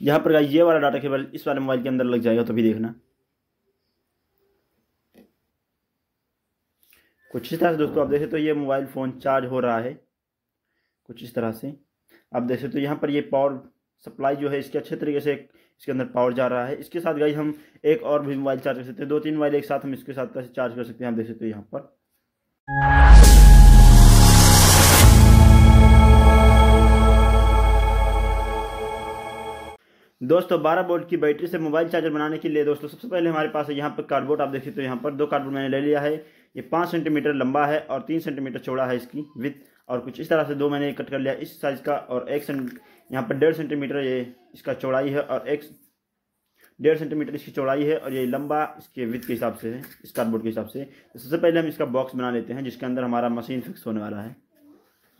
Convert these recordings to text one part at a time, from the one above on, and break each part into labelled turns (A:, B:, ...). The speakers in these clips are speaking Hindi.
A: यहाँ पर ये वाला डाटा केबल इस वाले मोबाइल के अंदर लग जाएगा तो भी देखना। कुछ इस तरह से दोस्तों, आप देखें तो ये मोबाइल फ़ोन चार्ज हो रहा है, कुछ इस तरह से। आप देखें तो यहाँ पर ये पावर सप्लाई जो है, इसके अच्छे तरीके से इसके अंदर पावर जा रहा है। इसके साथ गाइस हम एक और भी मोबाइल चार्ज कर सकते हैं, दो तीन मोबाइल एक साथ हम इसके साथ चार्ज कर सकते हैं, आप देख सकते हो यहाँ पर। दोस्तों 12 वोल्ट की बैटरी से मोबाइल चार्जर बनाने के लिए दोस्तों, सबसे पहले हमारे पास है यहाँ पर कार्डबोर्ड आप देखिए तो यहाँ पर दो कार्डबोर्ड मैंने ले लिया है। ये पाँच सेंटीमीटर लंबा है और तीन सेंटीमीटर चौड़ा है इसकी विथ और कुछ इस तरह से दो मैंने कट कर लिया इस साइज़ का और एक यहाँ पर डेढ़ सेंटीमीटर ये इसका चौड़ाई है और एक डेढ़ सेंटीमीटर इसकी चौड़ाई है और ये लंबा इसके विथ के हिसाब से है, इस कार्डबोर्ड के हिसाब से। तो सबसे पहले हम इसका बॉक्स बना लेते हैं, जिसके अंदर हमारा मशीन फिक्स होने वाला है।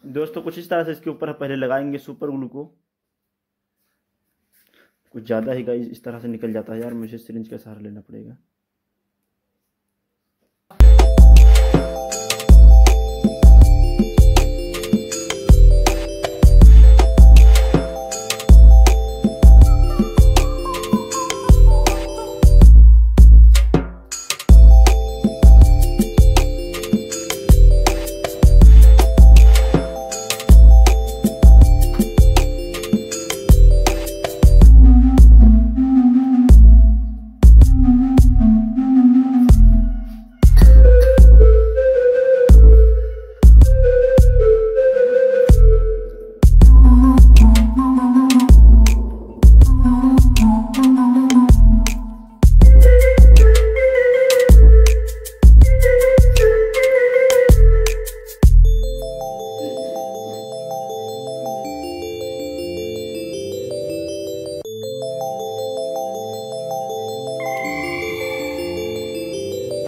A: दोस्तों, कुछ इस तरह से इसके ऊपर पहले लगाएँगे सुपर ग्लू को। कुछ ज़्यादा ही गाइस इस तरह से निकल जाता है यार, मुझे सिरिंज का सहारा लेना पड़ेगा।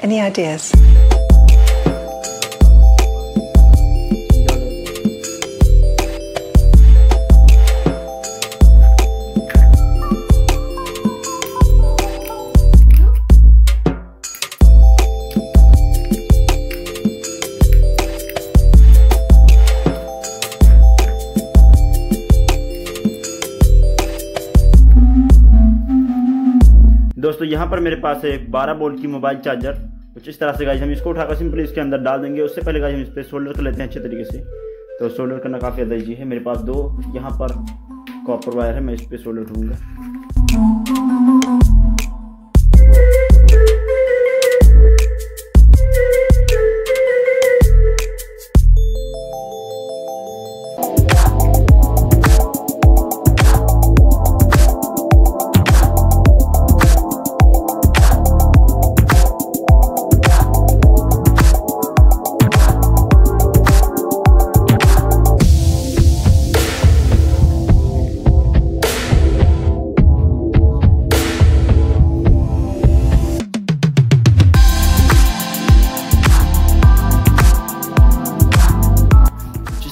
B: Any ideas?
A: दोस्तों, यहाँ पर मेरे पास है बारह बोल्ट की मोबाइल चार्जर। कुछ इस तरह से गाइज़ हम इसको उठाकर सिंपली इसके अंदर डाल देंगे। उससे पहले गाइज़ हम इस पर सोल्डर कर लेते हैं अच्छे तरीके से। तो सोल्डर करना काफ़ी ज़्यादा है। मेरे पास दो यहाँ पर कॉपर वायर है, मैं इस पर सोल्डर करूँगा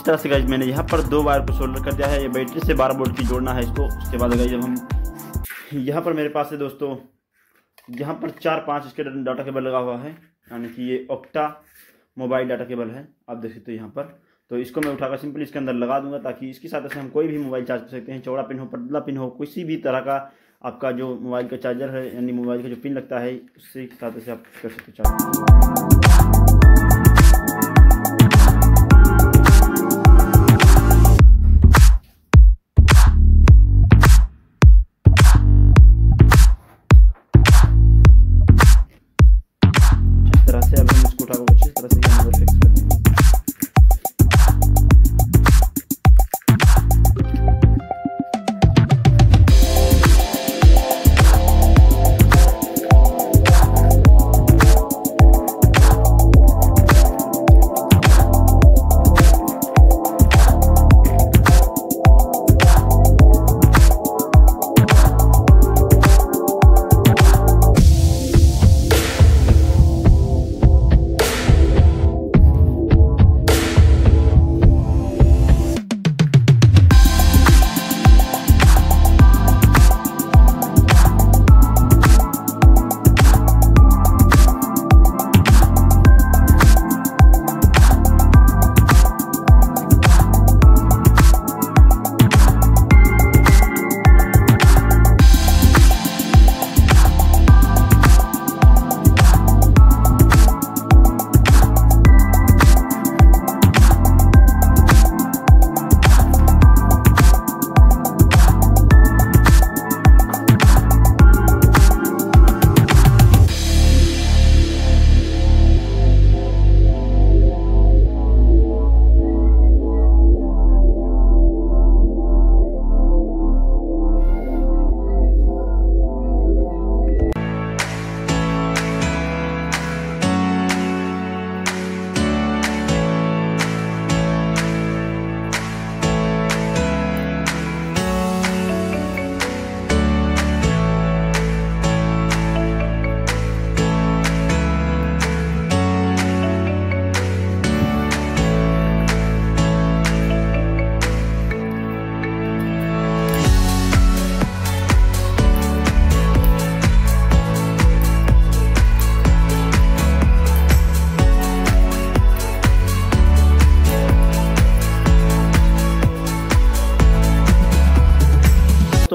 A: तरह से गाइज़ मैंने यहाँ पर दो वायर को सोल्डर कर दिया है। ये बैटरी से बारह बोल्ट की जोड़ना है इसको। उसके बाद गाइज़ जब हम यहाँ पर मेरे पास है दोस्तों, यहाँ पर चार पाँच इसके डाटा केबल लगा हुआ है। यानी कि ये ऑक्टा मोबाइल डाटा केबल है। आप देख सकते हो यहाँ पर। तो इसको मैं उठाकर सिंपली इसके अंदर लगा दूँगा ताकि इसकी सहायता से हम कोई भी मोबाइल चार्ज कर सकते हैं। चौड़ा पिन हो, पतला पिन हो, किसी भी तरह का आपका जो मोबाइल का चार्जर है, यानी मोबाइल का जो पिन लगता है, उससे सहायता से आप कर सकते हो चार्ज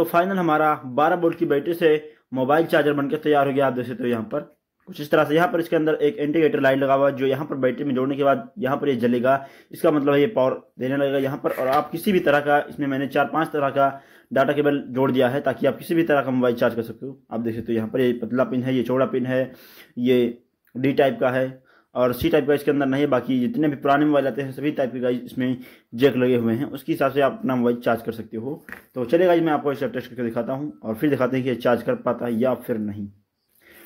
A: दोस्तों फाइनल हमारा 12 बोल्ट की बैटरी से मोबाइल चार्जर बनकर तैयार हो गया। आप देख सकते हो यहाँ पर। कुछ इस तरह से यहाँ पर इसके अंदर एक इंडिकेटर लाइट लगा हुआ जो यहाँ पर बैटरी में जोड़ने के बाद यहाँ पर ये जलेगा। इसका मतलब है ये पावर देने लगेगा यहाँ पर और आप किसी भी तरह का, इसमें मैंने चार पाँच तरह का डाटा केबल जोड़ दिया है ताकि आप किसी भी तरह का मोबाइल चार्ज कर सकते हो आप देख सकते हो यहाँ पर ये पतला पिन है, ये चौड़ा पिन है, ये डी टाइप का है। और सी टाइप का इसके अंदर नहीं है, बाकी जितने भी पुराने मोबाइल आते हैं, सभी टाइप के गाइज़ इसमें जैक लगे हुए हैं। उसके हिसाब से आप अपना मोबाइल चार्ज कर सकते हो। तो चले गाइज़ मैं आपको इसे टेस्ट करके दिखाता हूँ और फिर दिखाते हैं कि चार्ज कर पाता है या फिर नहीं।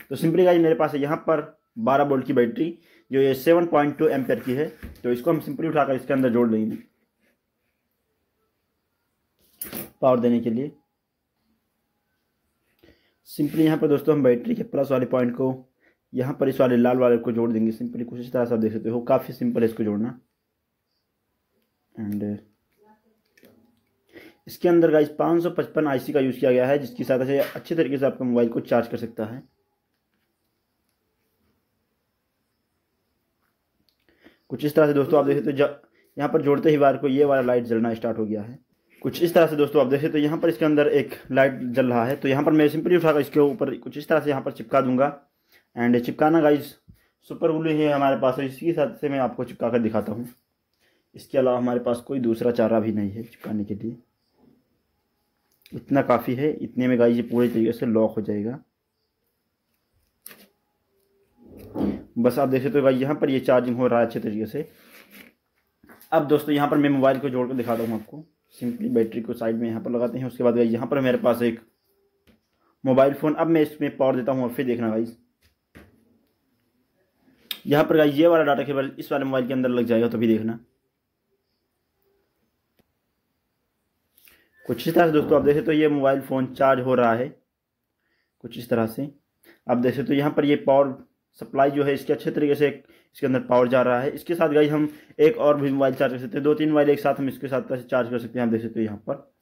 A: तो सिंपली गाइज़ मेरे पास है यहाँ पर बारह बोल्ट की बैटरी, जो ये सेवन पॉइंट टू एम्पेयर की है। तो इसको हम सिंपली उठाकर इसके अंदर जोड़ लेंगे पावर देने के लिए। सिंपली यहाँ पर दोस्तों, हम बैटरी के प्लस वाले पॉइंट को यहाँ पर इस वाले लाल वाले को जोड़ देंगे। सिंपली कुछ इस तरह से आप देख सकते हो। काफ़ी सिंपल है इसको जोड़ना। एंड इसके अंदर गाइस 555 आईसी का यूज़ किया गया है, जिसकी सहायता से अच्छे तरीके से आपका मोबाइल को चार्ज कर सकता है। कुछ इस तरह से दोस्तों आप देख सकते हो यहाँ पर जोड़ते ही वायर को ये वाला लाइट जलना स्टार्ट हो गया है। कुछ इस तरह से दोस्तों आप देखें तो यहाँ पर इसके अंदर एक लाइट जल रहा है। तो यहाँ पर मैं सिंपली उठाकर इसके ऊपर कुछ इस तरह से यहाँ पर चिपका दूँगा। एंड चिपकाना गाइज़ सुपर ग्लू ही हमारे पास इसी साथ से मैं आपको चिपका कर दिखाता हूँ। इसके अलावा हमारे पास कोई दूसरा चारा भी नहीं है चिपकाने के लिए। इतना काफ़ी है, इतने में गाइज़ ये पूरी तरीके से लॉक हो जाएगा। बस आप देख सकते हो भाई, यहाँ पर ये चार्जिंग हो रहा है अच्छे तरीके से। अब दोस्तों, यहाँ पर मैं मोबाइल को जोड़ कर दिखाता हूँ आपको। सिंपली बैटरी को साइड में यहाँ पर लगाते हैं, उसके बाद यहाँ पर मेरे पास एक मोबाइल फ़ोन अब मैं इसमें पावर देता हूँ और फिर देखना गाइज़ यहाँ पर ये वाला डाटा केबल इस वाले मोबाइल के अंदर लग जाएगा तो भी देखना। कुछ इस तरह से दोस्तों, आप देखें तो ये मोबाइल फ़ोन चार्ज हो रहा है। कुछ इस तरह से। आप देखें तो यहाँ पर ये पावर सप्लाई जो है, इसके अच्छे तरीके से इसके अंदर पावर जा रहा है। इसके साथ गाइज़ हम एक और भी मोबाइल चार्ज कर सकते हैं। दो तीन मोबाइल एक साथ हम इसके साथ चार्ज कर सकते हैं, आप देख सकते हो यहाँ पर।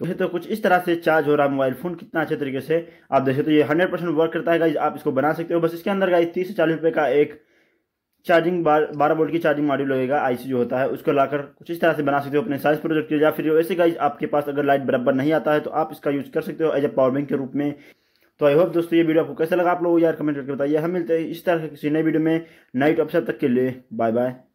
A: तो तो कुछ इस तरह से चार्ज हो रहा है मोबाइल फ़ोन कितना अच्छे तरीके से। आप देखें तो ये हंड्रेड परसेंट वर्क करता है आप इसको बना सकते हो। बस इसके अंदर गाइज़ तीस से चालीस रुपये का एक चार्जिंग बार, बारह वोल्ट की चार्जिंग मॉड्यूल लगेगा आईसी जो होता है, उसको लाकर कुछ इस तरह से बना सकते हो, अपने साइज़ प्रोजेक्ट के या फिर वैसे गाइज़ आपके पास अगर लाइट बराबर नहीं आता है तो आप इसका यूज़ कर सकते हो एज ए पावर बैंक के रूप में। तो आई होप दोस्तों ये वीडियो आपको कैसा लगा, आप लोग यार कमेंट करके बताइए। हम मिलते हैं इस तरह के किसी नए वीडियो में नाइट ऑप्शन तक के लिए। Bye bye